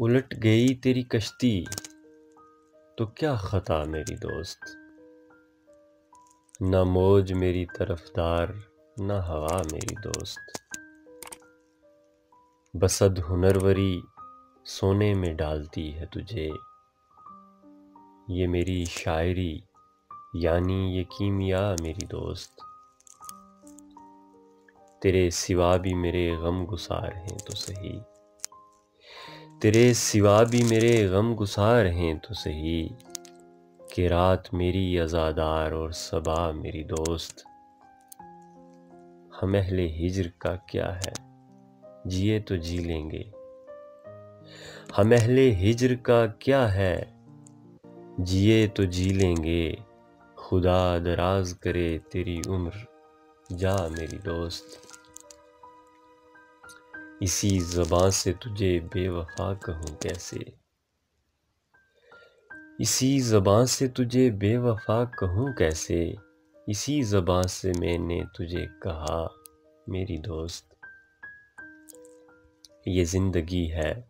उलट गई तेरी कश्ती। तो क्या खता मेरी दोस्त? न मौज मेरी तरफदार, न हवा मेरी दोस्त। बसद हुनरवरी सोने में डालती है तुझे। ये मेरी शायरी, यानी ये कीमिया मेरी दोस्त। तेरे सिवा भी मेरे गम गुसार हैं तो सही। तेरे सिवा भी मेरे गम गुसार हैं तो सही, कि रात मेरी अजादार और सबा मेरी दोस्त। हम अहले हिजर का क्या है? जिए तो जी लेंगे। हम अहले हिजर का क्या है? जिए तो जी लेंगे। खुदा दराज करे तेरी उम्र, जा मेरी दोस्त। इसी जबान से तुझे बेवफा कहूँ कैसे? इसी जबान से तुझे बेवफा कहूँ कैसे? इसी जबान से मैंने तुझे कहा, मेरी दोस्त। ये ज़िंदगी है।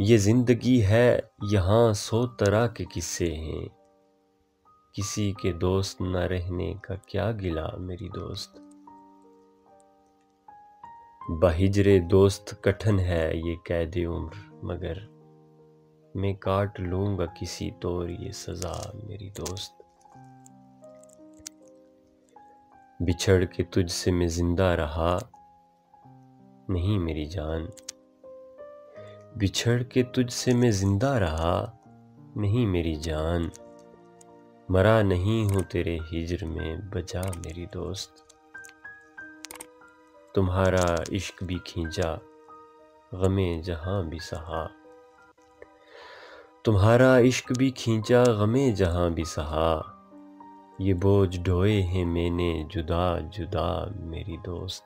ये ज़िंदगी है, यहाँ सौ तरह के किस्से हैं। किसी के दोस्त न रहने का क्या गिला, मेरी दोस्त? बहिजरे दोस्त कठन है ये कैद उम्र, मगर मैं काट लूँगा किसी तौर ये सजा, मेरी दोस्त। बिछड़ के तुझसे मैं ज़िंदा रहा नहीं, मेरी जान। बिछड़ के तुझसे मैं ज़िंदा रहा नहीं, मेरी जान। मरा नहीं हूँ तेरे हिजर में बचा मेरी दोस्त। तुम्हारा इश्क भी खींचा, गमे जहाँ भी सहा। तुम्हारा इश्क भी खींचा, गमे जहाँ भी सहा। ये बोझ ढोए हैं मैंने जुदा जुदा मेरी दोस्त।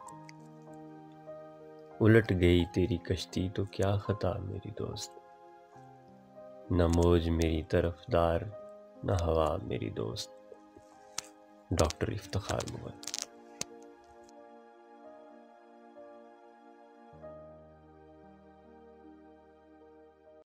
उलट गई तेरी कश्ती तो क्या खता मेरी दोस्त? न मौज मेरी तरफदार, न हवा मेरी दोस्त। डॉक्टर इफ्तार मुगल